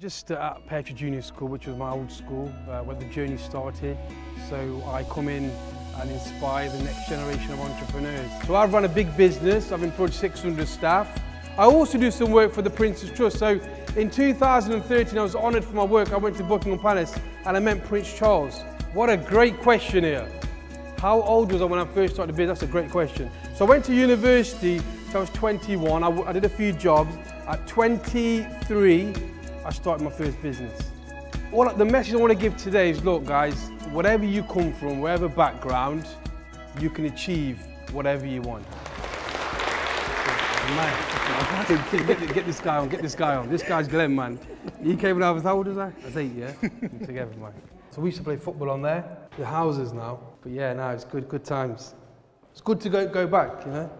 Just at Pear Tree Junior School, which was my old school, uh, where the journey started. So I come in and inspire the next generation of entrepreneurs. So I've run a big business, I've employed 600 staff. I also do some work for the Prince's Trust. So in 2013, I was honoured for my work. I went to Buckingham Palace and I met Prince Charles. What a great question here. How old was I when I first started the business? That's a great question. So I went to university, so I was 21. I, I did a few jobs. At 23, I started my first business. All, the message I want to give today is, look guys, whatever you come from, whatever background, you can achieve whatever you want. Man, get, get, this guy on, get this guy on. This guy's Glenn, man. He came when I was, how old was I? I was eight, yeah? Together, man. So we used to play football on there. The houses now. But yeah, now it's good, good times. It's good to go, go back, you know?